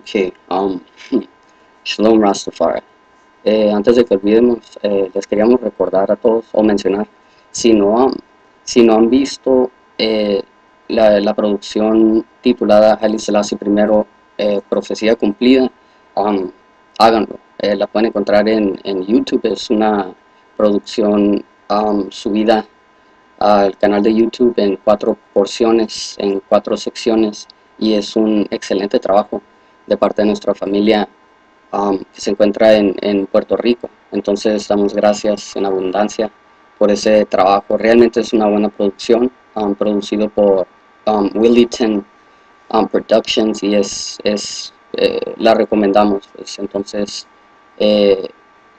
Ok, um, Shalom Rastafari. Eh, antes de que olvidemos, eh, les queríamos recordar a todos o mencionar, si no han, si no han visto eh, la, producción titulada Haile Selassie I, Profecía Cumplida, um, háganlo. La pueden encontrar en, en YouTube, es una producción um, subida al canal de YouTube en cuatro porciones, en cuatro secciones, y es un excelente trabajo de parte de nuestra familia um, que se encuentra en, en, Puerto Rico. Entonces damos gracias en abundancia por ese trabajo. Realmente es una buena producción, um, producido por um, Willington um, Productions y es, es eh, la recomendamos. Pues. Entonces eh,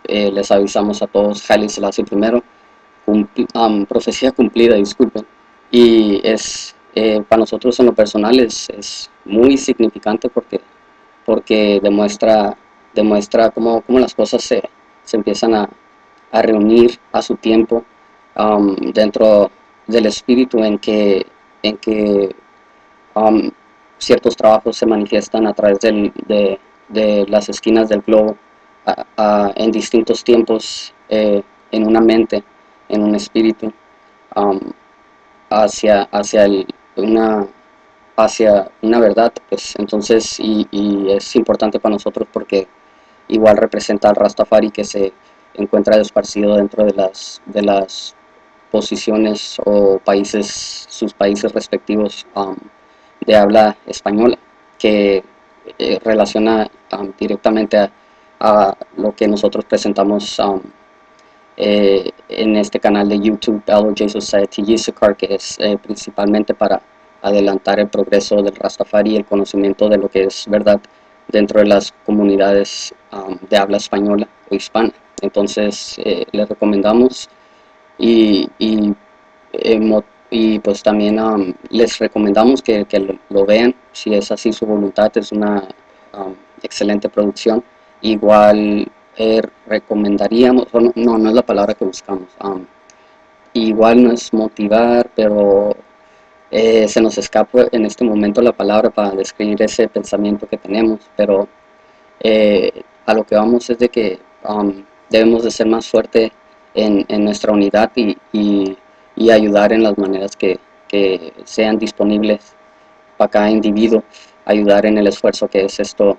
eh, les avisamos a todos, Haile Selassie primero, um, profecía cumplida, disculpen, y es eh, para nosotros en lo personal es, es muy significante porque, porque demuestra, demuestra cómo, cómo las cosas se, se empiezan a, a, reunir a su tiempo um, dentro del espíritu en que, en que um, ciertos trabajos se manifiestan a través del, de, de, las esquinas del globo en distintos tiempos eh, en una mente, en un espíritu, um, hacia, hacia el, una hacia una verdad, pues entonces, y, es importante para nosotros porque igual representa al Rastafari que se encuentra esparcido dentro de las, de las posiciones o países, sus países respectivos um, de habla española, que eh, relaciona um, directamente a, a, lo que nosotros presentamos um, eh, en este canal de YouTube, LOJ Society Yisukar, que es eh, principalmente para adelantar el progreso del Rastafari y el conocimiento de lo que es verdad dentro de las comunidades de habla española o hispana. Entonces, eh, les recomendamos y, y, eh, pues también les recomendamos que, lo, vean, si es así su voluntad, es una excelente producción. Igual eh, recomendaríamos, no, no es la palabra que buscamos, igual no es motivar, pero eh, se nos escapa en este momento la palabra para describir ese pensamiento que tenemos, pero eh, a lo que vamos es de que um, debemos de ser más fuerte en, en nuestra unidad y, y, y, ayudar en las maneras que, que, sean disponibles para cada individuo, ayudar en el esfuerzo que es esto,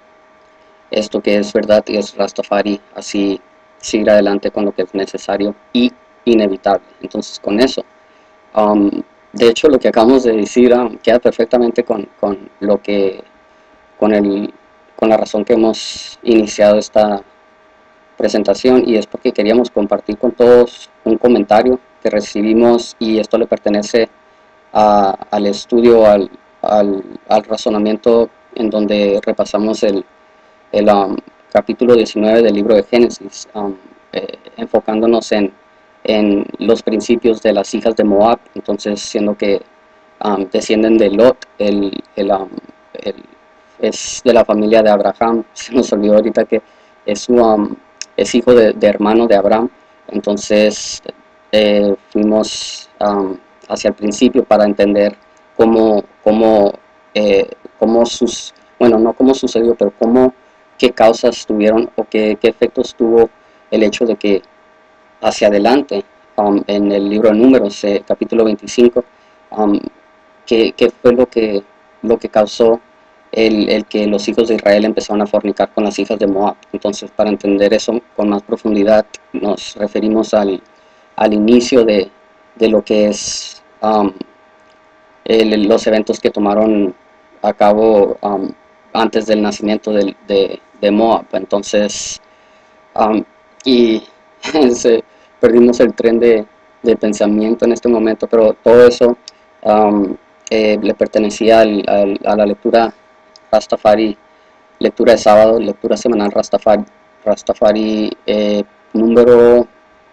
esto que es verdad y es Rastafari, así seguir adelante con lo que es necesario y inevitable. Entonces con eso, um, de hecho lo que acabamos de decir um, queda perfectamente con, con, lo que, con, el, con la razón que hemos iniciado esta presentación y es porque queríamos compartir con todos un comentario que recibimos y esto le pertenece a, al estudio, al, al, razonamiento en donde repasamos el, el um, capítulo 19 del libro de Génesis, um, eh, enfocándonos en, en los principios de las hijas de Moab, entonces siendo que um, descienden de Lot, el, el, um, es de la familia de Abraham, se nos olvidó ahorita que es, um, es hijo de, hermano de Abraham, entonces eh, fuimos hacia el principio para entender cómo, cómo, eh, cómo sus, bueno, no cómo sucedió, pero cómo, qué causas tuvieron o qué, qué efectos tuvo el hecho de que hacia adelante um, en el libro de Números, eh, capítulo 25, um, que, que, fue lo que, lo que causó el, el, que los hijos de Israel empezaron a fornicar con las hijas de Moab. Entonces, para entender eso con más profundidad, nos referimos al, al inicio de, de, lo que es um, el, los eventos que tomaron a cabo um, antes del nacimiento de, de, de Moab. Entonces, um, y se, perdimos el tren de, de, pensamiento en este momento, pero todo eso um, le pertenecía al, al, a la lectura Rastafari, lectura de sábado, lectura semanal Rastafari, Rastafari eh, número,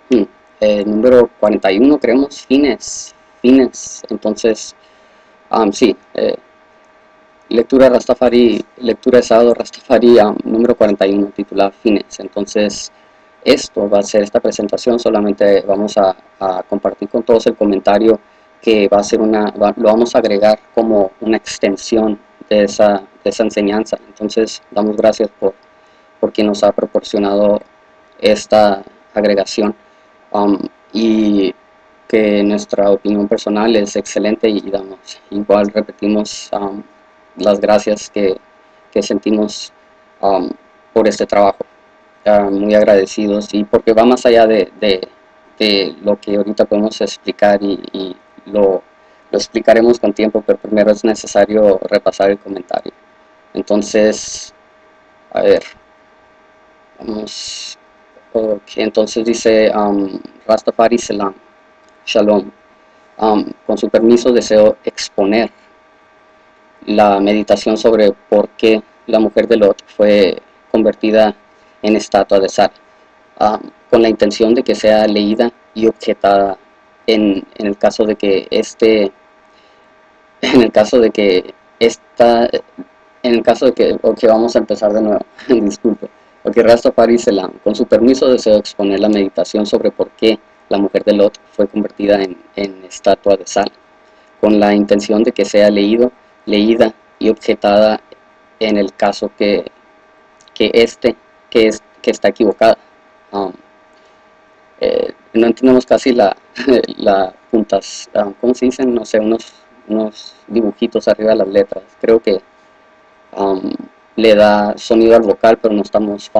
hmm, eh, número 41, creemos, fines, fines, entonces, um, sí, eh, lectura Rastafari, lectura de sábado Rastafari, um, número 41, titulada Fines, entonces, esto va a ser esta presentación, solamente vamos a, compartir con todos el comentario que va a ser una, lo vamos a agregar como una extensión de esa, esa enseñanza. Entonces damos gracias por, por quien nos ha proporcionado esta agregación um, y que nuestra opinión personal es excelente y damos igual repetimos um, las gracias que, que sentimos um, por este trabajo muy agradecidos y porque va más allá de, de, lo que ahorita podemos explicar y, lo, lo explicaremos con tiempo pero primero es necesario repasar el comentario entonces a ver vamos Ok, entonces dice um, Rastafari Selam, Shalom. Um, con su permiso deseo exponer la meditación sobre por qué la mujer de Lot fue convertida en estatua de sal, um, con la intención de que sea leída y objetada en, en, el caso de que este, en el caso de que esta, en el caso de que, ok, vamos a empezar de nuevo, disculpe porque Rastafari Selam, con su permiso deseo exponer la meditación sobre por qué la mujer de Lot fue convertida en, estatua de sal, con la intención de que sea leído, leída y objetada en el caso que, que este, que, es, que está equivocada. Um, eh, no entendemos casi la, la puntas, um, ¿cómo se dicen? No sé, unos, unos dibujitos arriba de las letras. Creo que le da sonido al vocal, pero no estamos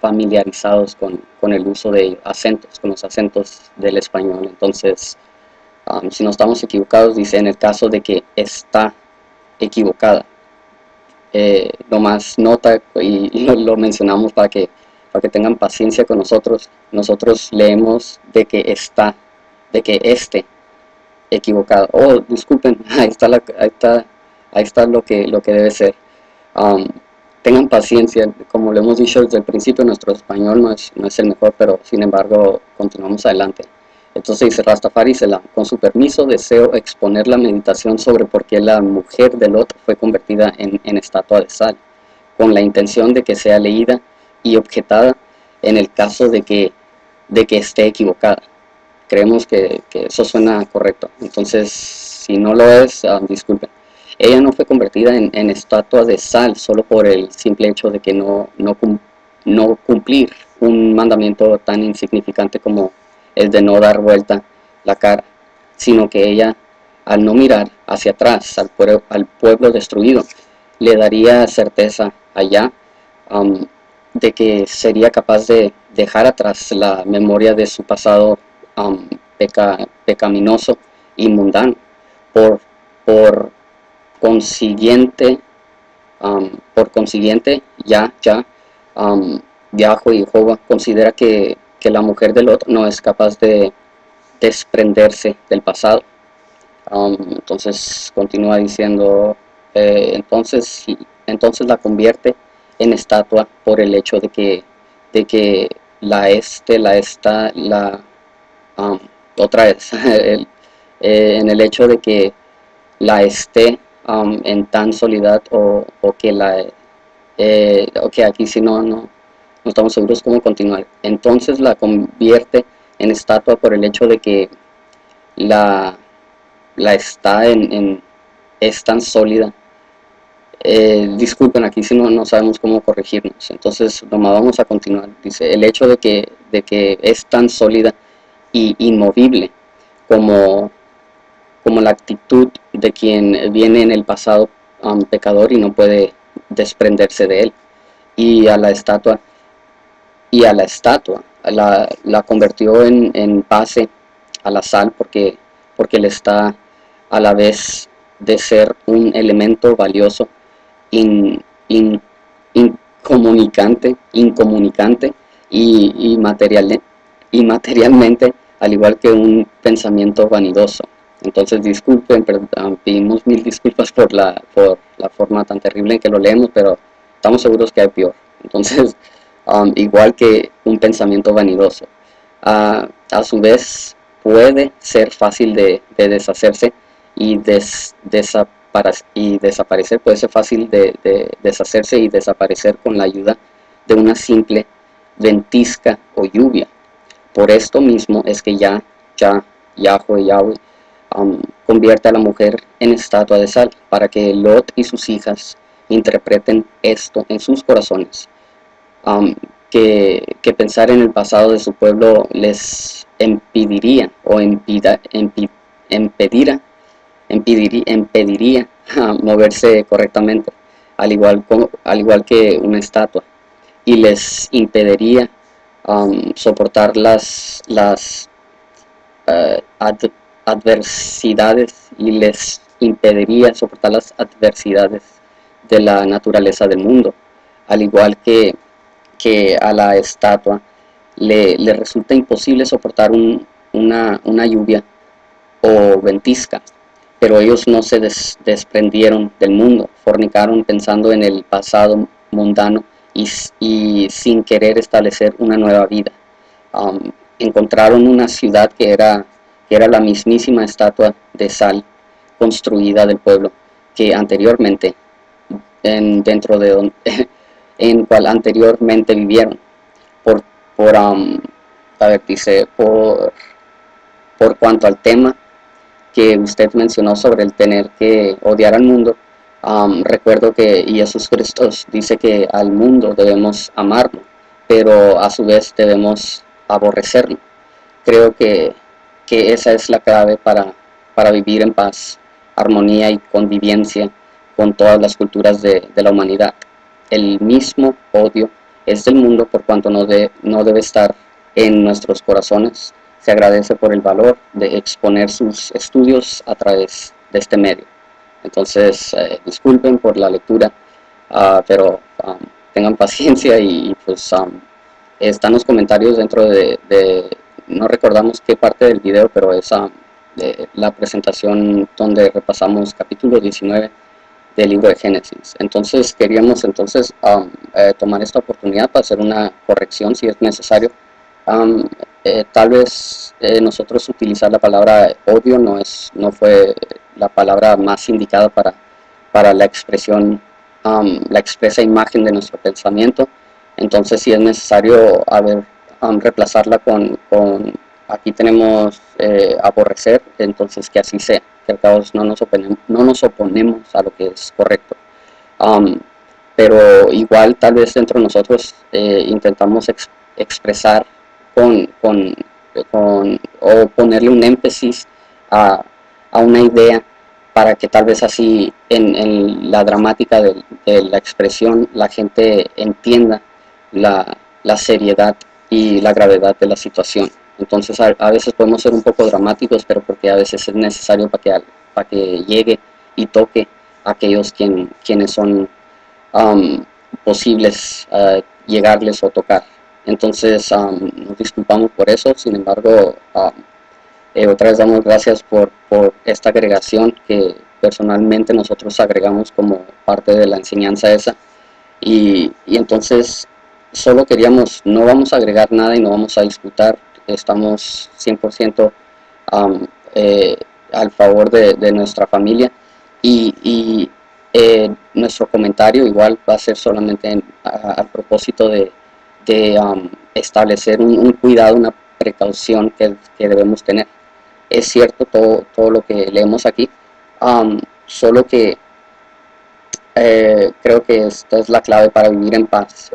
familiarizados con, el uso de acentos, con los acentos del español. Entonces, si no estamos equivocados, dice en el caso de que está equivocada. Eh, más nota, y, lo, mencionamos para que, para que tengan paciencia con nosotros, nosotros leemos de que está, de que esté equivocado. Oh, disculpen, ahí está, la, ahí está, ahí está lo, que, lo que debe ser. Um, tengan paciencia, como lo hemos dicho desde el principio, nuestro español no es, no es el mejor, pero sin embargo continuamos adelante. Entonces dice Rastafari con su permiso deseo exponer la meditación sobre por qué la mujer de Lot fue convertida en, estatua de sal, con la intención de que sea leída y objetada en el caso de que, de que esté equivocada. Creemos que, eso suena correcto. Entonces, si no lo es, uh, disculpen. Ella no fue convertida en, estatua de sal solo por el simple hecho de que no, no, no cumplir un mandamiento tan insignificante como el de no dar vuelta la cara, sino que ella, al no mirar hacia atrás al, pueblo, al pueblo destruido, le daría certeza allá um, de que sería capaz de dejar atrás la memoria de su pasado um, pecaminoso y mundano. Por, por consiguiente, por consiguiente, ya, ya, um, y Jehová considera que, la mujer del otro no es capaz de desprenderse del pasado. entonces continúa diciendo, eh, entonces, entonces la convierte en estatua por el hecho de que, de que la este, la esta, la otra vez, eh, en el hecho de que la esté Um, en tan soledad o, que la eh, que aquí si no, no, no estamos seguros cómo continuar. Entonces la convierte en estatua por el hecho de que la, la está en, es tan sólida. Eh, disculpen, aquí si no, no sabemos cómo corregirnos. Entonces, nomás vamos a continuar. Dice, el hecho de que, de que es tan sólida y inmovible como como la actitud de quien viene en el pasado um, pecador y no puede desprenderse de él. Y a la estatua, y a la estatua, la, la convirtió en, en, base a la sal porque, porque le está a la vez de ser un elemento valioso, in, incomunicante, incomunicante y, y, material, y materialmente, al igual que un pensamiento vanidoso. Entonces disculpen, pedimos mil disculpas por la, por la forma tan terrible en que lo leemos, pero estamos seguros que hay peor. Entonces, um, igual que un pensamiento vanidoso. a su vez, puede ser fácil de, deshacerse y, des, y desaparecer, puede ser fácil de, deshacerse y desaparecer con la ayuda de una simple ventisca o lluvia. Por esto mismo es que ya, ya, Yahweh, Yahweh, convierte a la mujer en estatua de sal, para que Lot y sus hijas interpreten esto en sus corazones, que, pensar en el pasado de su pueblo les impediría o impediría, impediría moverse correctamente, al igual, al igual que una estatua, y les impediría soportar las, las eh, adversidades y les impediría soportar las adversidades de la naturaleza del mundo, al igual que, que a la estatua le, resulta imposible soportar una, lluvia o ventisca, pero ellos no se desprendieron del mundo, fornicaron pensando en el pasado mundano y, sin querer establecer una nueva vida. Um, encontraron una ciudad que era, que era la mismísima estatua de sal construida del pueblo que anteriormente, en, dentro de en cual anteriormente vivieron. Por, por um, por, por cuanto al tema que usted mencionó sobre el tener que odiar al mundo, recuerdo que Jesús Cristo dice que al mundo debemos amarlo, pero a su vez debemos aborrecerlo. Creo que, esa es la clave para, para, vivir en paz, armonía y convivencia con todas las culturas de, la humanidad. El mismo odio es del mundo por cuanto no, de, no debe estar en nuestros corazones. Se agradece por el valor de exponer sus estudios a través de este medio. Entonces, eh, disculpen por la lectura, ah, pero um, tengan paciencia y, pues um, están los comentarios dentro de, no recordamos qué parte del video, pero es um, la presentación donde repasamos capítulo 19 del libro de Génesis. Entonces queríamos entonces eh, tomar esta oportunidad para hacer una corrección si es necesario. Eh, tal vez nosotros utilizar la palabra odio no es no fue la palabra más indicada para, para la expresión, um, la expresa imagen de nuestro pensamiento. Entonces, si es necesario haber, um, reemplazarla con, con, aquí tenemos eh, aborrecer, entonces que así sea, que al cabo no nos, oponemos, no nos oponemos a lo que es correcto. Um, pero igual tal vez dentro de nosotros eh, intentamos expresar con, o ponerle un énfasis a una idea para que tal vez así en, la dramática de, la expresión la gente entienda la, seriedad y la gravedad de la situación. Entonces a, veces podemos ser un poco dramáticos, pero porque a veces es necesario para que, para que llegue y toque a aquellos quien, quienes son um, posibles uh, llegarles o tocar. Entonces nos disculpamos por eso, sin embargo eh, otra vez damos gracias por, por, esta agregación que personalmente nosotros agregamos como parte de la enseñanza esa. Y, y entonces solo queríamos, no vamos a agregar nada y no vamos a disputar, estamos 100% eh, al favor de, nuestra familia y, eh, nuestro comentario igual va a ser solamente al propósito de, establecer un, cuidado, una precaución que, debemos tener es cierto todo, todo lo que leemos aquí, solo que eh, creo que esta es la clave para vivir en paz.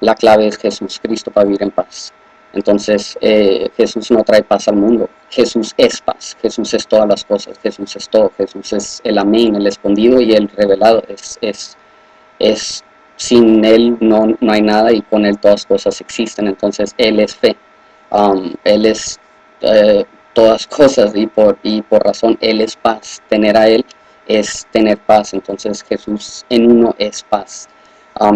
La clave es Jesús Cristo para vivir en paz. Entonces eh, Jesús no trae paz al mundo, Jesús es paz, Jesús es todas las cosas, Jesús es todo, Jesús es el amén, el escondido y el revelado, es, es, es sin Él no, no hay nada y con Él todas cosas existen, entonces Él es fe, Él es todas cosas y por, y por razón Él es paz. Tener a Él es tener paz. Entonces Jesús en uno es paz.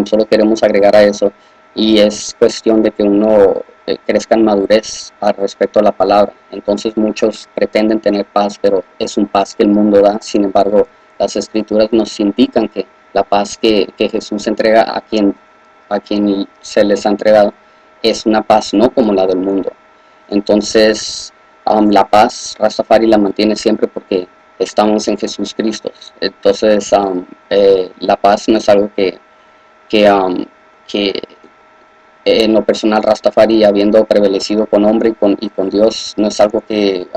solo queremos agregar a eso. Y es cuestión de que uno eh, crezca en madurez al respecto a la palabra. Entonces muchos pretenden tener paz, pero es un paz que el mundo da. Sin embargo, las escrituras nos indican que la paz que, que Jesús entrega a quien, a quien se les ha entregado es una paz no como la del mundo. Entonces, la paz, Rastafari la mantiene siempre porque estamos en Jesús Cristo. Entonces, eh, la paz no es algo que, que, que en lo personal Rastafari, habiendo prevalecido con hombre y con, y con Dios, no es algo que,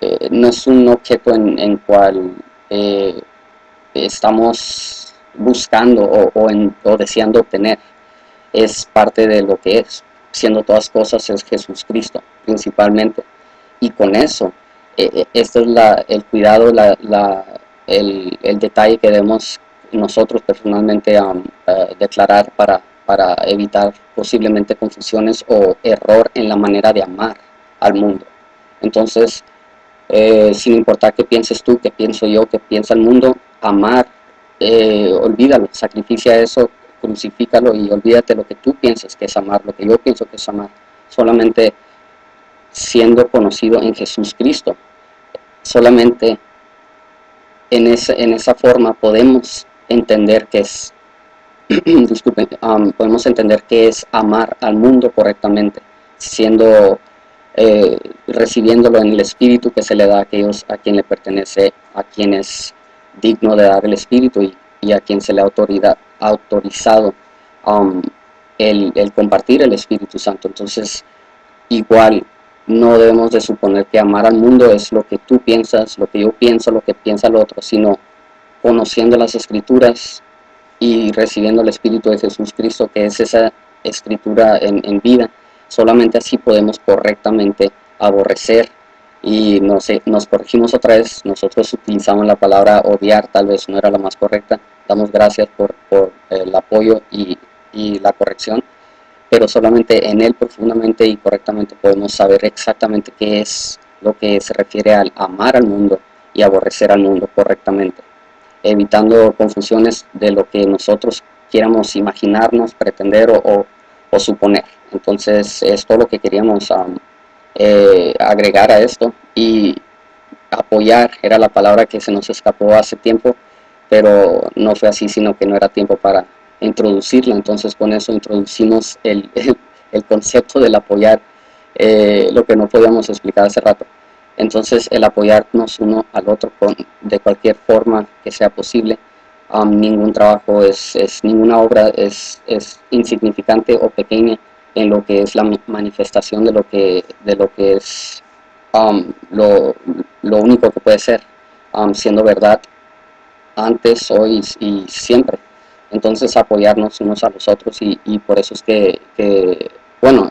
eh, no es un objeto en, en cual eh, estamos buscando o, deseando obtener. Es parte de lo que es. Siendo todas cosas es Jesucristo principalmente. Y con eso, eh, este es la, el cuidado, la, el, el, detalle que debemos nosotros personalmente um, declarar para, para evitar posiblemente confusiones o error en la manera de amar al mundo. Entonces, eh, sin importar qué pienses tú, qué pienso yo, qué piensa el mundo, amar, eh, olvídalo, sacrificia eso, crucifícalo y olvídate lo que tú piensas que es amar, lo que yo pienso que es amar. Solamente siendo conocido en Jesús Cristo. Solamente en esa, en esa forma podemos entender que es, disculpen, um, podemos entender que es amar al mundo correctamente, siendo eh, recibiéndolo en el espíritu que se le da a aquellos a quien le pertenece, a quien es digno de dar el espíritu y, a quien se le ha autoridad, autorizado um, el, compartir el Espíritu Santo. Entonces, igual no debemos de suponer que amar al mundo es lo que tú piensas, lo que yo pienso, lo que piensa el otro, sino conociendo las escrituras y recibiendo el Espíritu de Jesús Cristo, que es esa escritura en, vida, Solamente así podemos correctamente aborrecer y nos, nos corregimos otra vez. Nosotros utilizamos la palabra odiar, tal vez no era la más correcta. Damos gracias por, el apoyo y, la corrección, pero solamente en él profundamente y correctamente podemos saber exactamente qué es lo que se refiere al amar al mundo y aborrecer al mundo correctamente, evitando confusiones de lo que nosotros quieramos imaginarnos, pretender o suponer. Entonces es todo lo que queríamos eh, agregar a esto y apoyar era la palabra que se nos escapó hace tiempo, pero no fue así, sino que no era tiempo para introducirla. Entonces con eso introducimos el, concepto del apoyar, eh, lo que no podíamos explicar hace rato. Entonces el apoyarnos uno al otro con, de cualquier forma que sea posible ningún trabajo es, es, ninguna obra es, es insignificante o pequeña en lo que es la manifestación de lo que, de lo que es lo, lo, único que puede ser, siendo verdad antes, hoy y siempre. Entonces apoyarnos unos a los otros y, y por eso es que, que, bueno,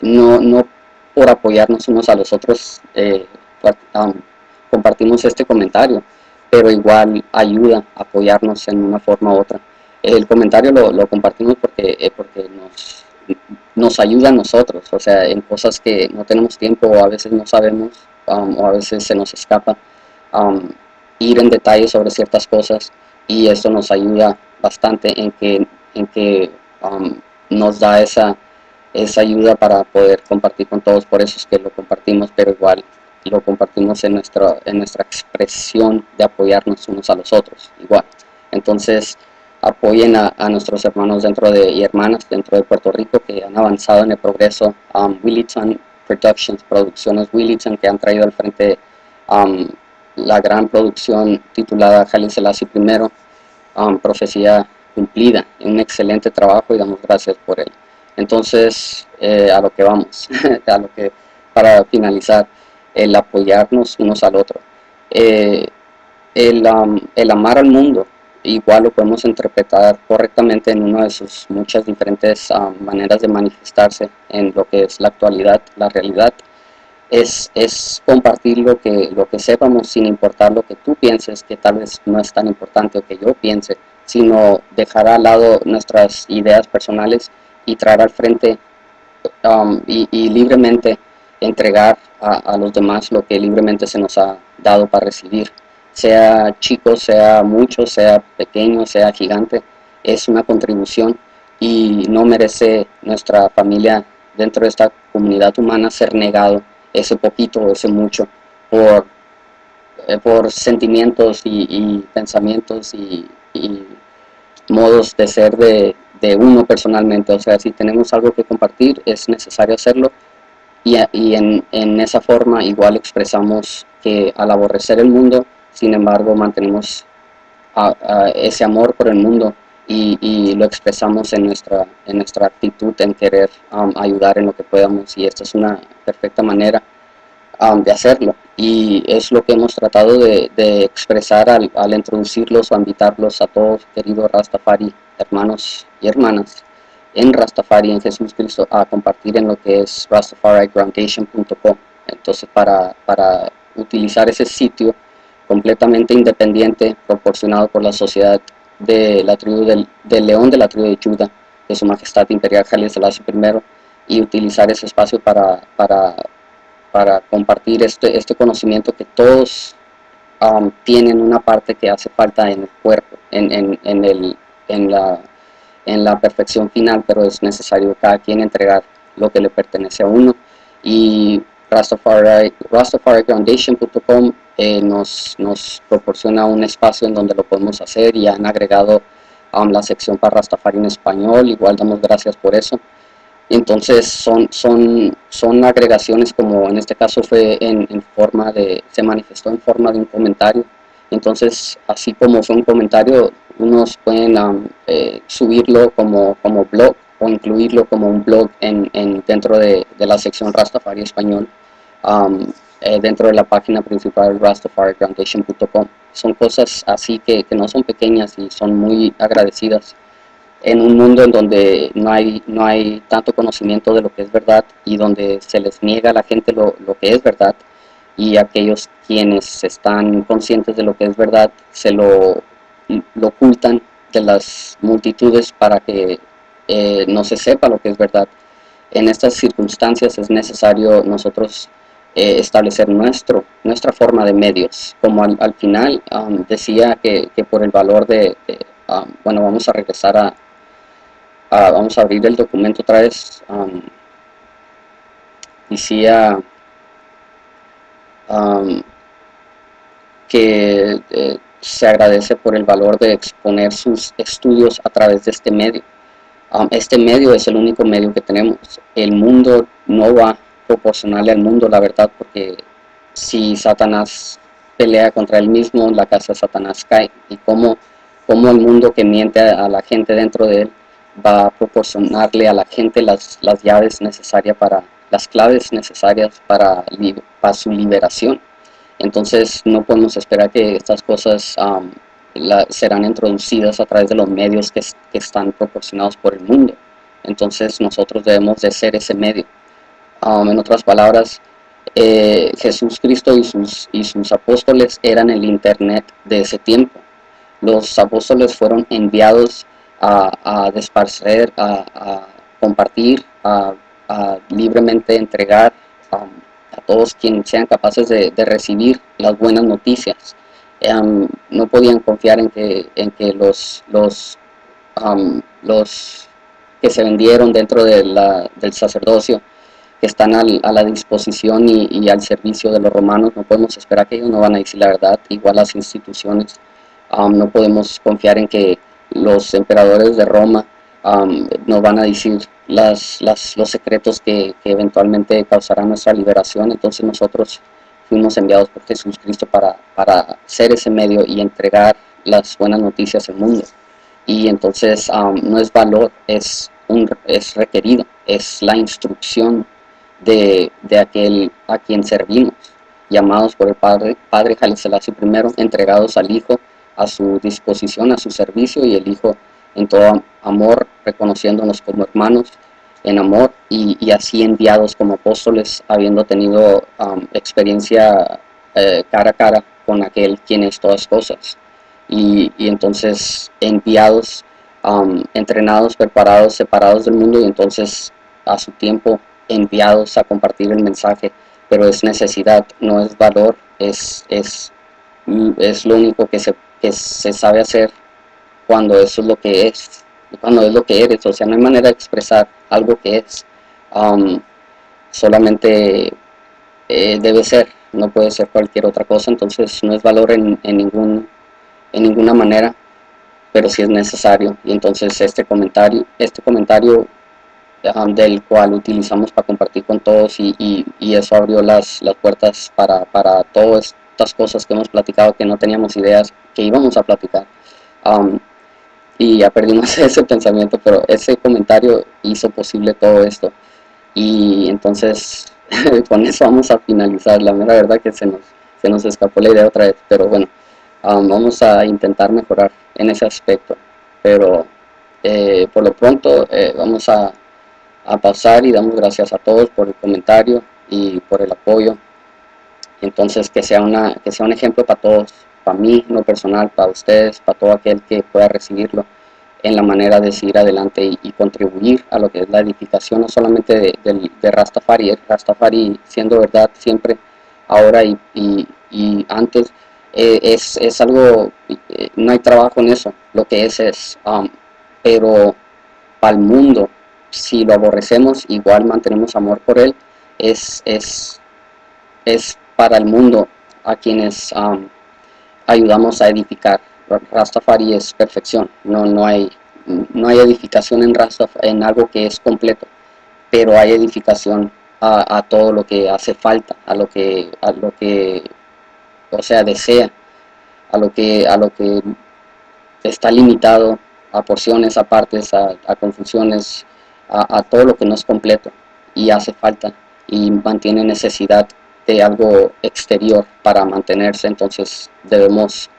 no, no por apoyarnos unos a los otros eh, compartimos este comentario, pero igual ayuda a apoyarnos en una forma u otra. El comentario lo, lo compartimos porque, eh, porque nos, nos ayuda a nosotros, o sea, en cosas que no tenemos tiempo o a veces no sabemos um, o a veces se nos escapa um, ir en detalle sobre ciertas cosas y esto nos ayuda bastante en que, en que um, nos da esa, esa ayuda para poder compartir con todos, por eso es que lo compartimos, pero igual lo compartimos en nuestra, en nuestra expresión de apoyarnos unos a los otros, igual. Entonces, apoyen a, nuestros hermanos dentro de, y hermanas dentro de Puerto Rico que han avanzado en el progreso. Um, Willington Productions, Producciones Willington, que han traído al frente um, la gran producción titulada Jalil Selassie I, um, Profecía Cumplida. Un excelente trabajo y damos gracias por él. Entonces, eh, a lo que vamos, a lo que, para finalizar, el apoyarnos unos al otro. Eh, el, el amar al mundo, igual lo podemos interpretar correctamente en una de sus muchas diferentes maneras de manifestarse en lo que es la actualidad, la realidad, es, es, compartir lo que, lo que sepamos sin importar lo que tú pienses, que tal vez no es tan importante o que yo piense, sino dejar al lado nuestras ideas personales y traer al frente um, y, libremente entregar a, los demás lo que libremente se nos ha dado para recibir. Sea chico, sea mucho, sea pequeño, sea gigante, es una contribución y no merece nuestra familia dentro de esta comunidad humana ser negado ese poquito o ese mucho por, eh, por sentimientos y, pensamientos y, modos de ser de, uno personalmente. O sea, si tenemos algo que compartir, es necesario hacerlo y, y en, en esa forma igual expresamos que al aborrecer el mundo, sin embargo mantenemos ese amor por el mundo y, lo expresamos en nuestra, en nuestra actitud en querer ayudar en lo que podamos y esta es una perfecta manera um, de hacerlo. y es lo que hemos tratado de, expresar al, introducirlos o invitarlos a todos, queridos Rastafari, hermanos y hermanas, en Rastafari, en Jesús Cristo, a compartir en lo que es rastafarigroundation.com. Entonces, para, para utilizar ese sitio completamente independiente, proporcionado por la sociedad de la tribu del, león de la tribu de Judá, de su majestad imperial Jalil Selassie I, y utilizar ese espacio para, para para compartir este, este conocimiento que todos um, tienen una parte que hace falta en el cuerpo, en, en, en, el, en, la, en la perfección final, pero es necesario cada quien entregar lo que le pertenece a uno. Y Rastafari, RastafariFoundation.com eh, nos, nos proporciona un espacio en donde lo podemos hacer y han agregado um, la sección para Rastafari en español, igual damos gracias por eso. Entonces son, son, son agregaciones como en este caso fue en, forma de, se manifestó en forma de un comentario. Entonces, así como fue un comentario, unos pueden eh, subirlo como, como blog o incluirlo como un blog en, en dentro de, de, la sección Rastafari Español, eh, dentro de la página principal rastafarigroundation.com. Son cosas así que, que no son pequeñas y son muy agradecidas en un mundo en donde no hay, no hay tanto conocimiento de lo que es verdad y donde se les niega a la gente lo, que es verdad y aquellos quienes están conscientes de lo que es verdad se lo, lo ocultan de las multitudes para que eh, no se sepa lo que es verdad. En estas circunstancias es necesario nosotros eh, establecer nuestro, nuestra forma de medios. Como al, final um, decía que, por el valor de, um, bueno, vamos a regresar a, vamos a abrir el documento otra vez. decía que eh, se agradece por el valor de exponer sus estudios a través de este medio. este medio es el único medio que tenemos. El mundo no va a proporcionarle al mundo la verdad porque si Satanás pelea contra él mismo, la casa de Satanás cae. Y como, como el mundo que miente a la gente dentro de él va a proporcionarle a la gente las, las llaves necesarias para, las claves necesarias para, para, su liberación. Entonces no podemos esperar que estas cosas serán introducidas a través de los medios que, están proporcionados por el mundo. Entonces nosotros debemos de ser ese medio. en otras palabras, eh, Jesús Cristo y sus, y sus apóstoles eran el Internet de ese tiempo. Los apóstoles fueron enviados a, desparcer, a, compartir, a, libremente entregar a todos quienes sean capaces de, recibir las buenas noticias. Em, no podían confiar en que, en que los, los, los que se vendieron dentro de del sacerdocio, que están a la disposición y, al servicio de los romanos, no podemos esperar que ellos no van a decir la verdad, igual las instituciones, no podemos confiar en que los emperadores de Roma nos van a decir las, los secretos que, eventualmente causarán nuestra liberación. Entonces nosotros fuimos enviados por Jesús Cristo para, para ser ese medio y entregar las buenas noticias al mundo. Y entonces no es valor, es, un, es requerido, es la instrucción de, de aquel a quien servimos, llamados por el Padre, Padre Selassie I, entregados al Hijo, a su disposición, a su servicio y el Hijo en todo amor, reconociéndonos como hermanos en amor y, así enviados como apóstoles, habiendo tenido um, experiencia eh, cara a cara con aquel quien es todas cosas. Y, entonces enviados, um, entrenados, preparados, separados del mundo y entonces a su tiempo enviados a compartir el mensaje, pero es necesidad, no es valor, es, es, es lo único que se que se sabe hacer cuando eso es lo que es, cuando es lo que eres, o sea, no hay manera de expresar algo que es, um, solamente eh, debe ser, no puede ser cualquier otra cosa, entonces no es valor en, ningún, en ninguna manera, pero sí es necesario, y entonces este comentario, este comentario um, del cual utilizamos para compartir con todos y, eso abrió las, las puertas para, para todo esto estas cosas que hemos platicado que no teníamos ideas que íbamos a platicar. Y ya perdimos ese pensamiento, pero ese comentario hizo posible todo esto. Y entonces con eso vamos a finalizar. La mera verdad que se nos, se nos escapó la idea otra vez, pero bueno, vamos a intentar mejorar en ese aspecto. Pero eh, por lo pronto eh, vamos a, a pasar y damos gracias a todos por el comentario y por el apoyo. Entonces que sea, una, que sea un ejemplo para todos, para mí, no personal, para ustedes, para todo aquel que pueda recibirlo en la manera de seguir adelante y, contribuir a lo que es la edificación no solamente de, de, Rastafari, Rastafari siendo verdad siempre, ahora y, y, antes, eh, es, es, algo, eh, no hay trabajo en eso, lo que es es, um, pero para el mundo, si lo aborrecemos, igual mantenemos amor por él, es, es, es para el mundo a quienes ayudamos a edificar. Rastafari es perfección, no, no, hay, no hay edificación en, Rastafari, en algo que es completo, pero hay edificación a, todo lo que hace falta, a lo que, a lo que o sea, desea, a lo que, a lo que está limitado, a porciones, a partes, a, confusiones, a todo lo que no es completo y hace falta y mantiene necesidad de algo exterior para mantenerse, entonces debemos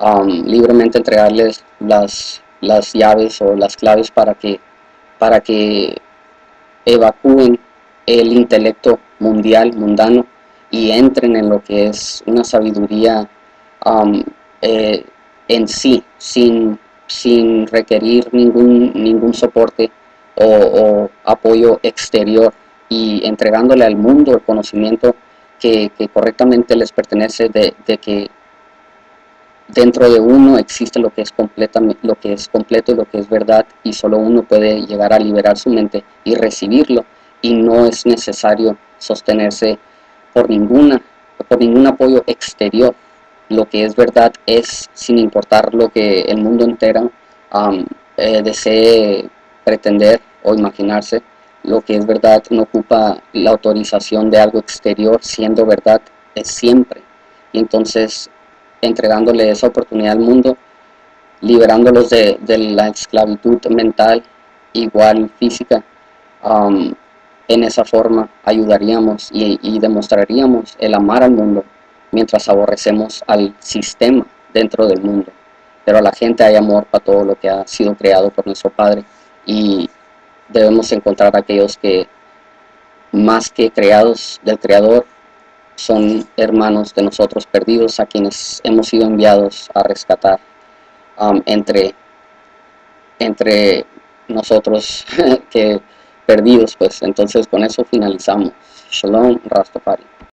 um, libremente entregarles las, las llaves o las claves para que, para que evacúen el intelecto mundial, mundano, y entren en lo que es una sabiduría um, eh, en sí, sin, sin requerir ningún, ningún soporte o, apoyo exterior. Y entregándole al mundo el conocimiento que, correctamente les pertenece de, que dentro de uno existe lo que es lo que es completo y lo que es verdad y solo uno puede llegar a liberar su mente y recibirlo y no es necesario sostenerse por ninguna por ningún apoyo exterior. Lo que es verdad es sin importar lo que el mundo entero eh, desee pretender o imaginarse lo que es verdad no ocupa la autorización de algo exterior siendo verdad es siempre y entonces entregándole esa oportunidad al mundo, liberándolos de, la esclavitud mental, igual física, um, en esa forma ayudaríamos y, demostraríamos el amar al mundo mientras aborrecemos al sistema dentro del mundo. Pero a la gente hay amor para todo lo que ha sido creado por nuestro Padre y debemos encontrar aquellos que más que creados del Creador son hermanos de nosotros perdidos a quienes hemos sido enviados a rescatar um, entre, entre nosotros que perdidos pues. Entonces con eso finalizamos. Shalom Rastafari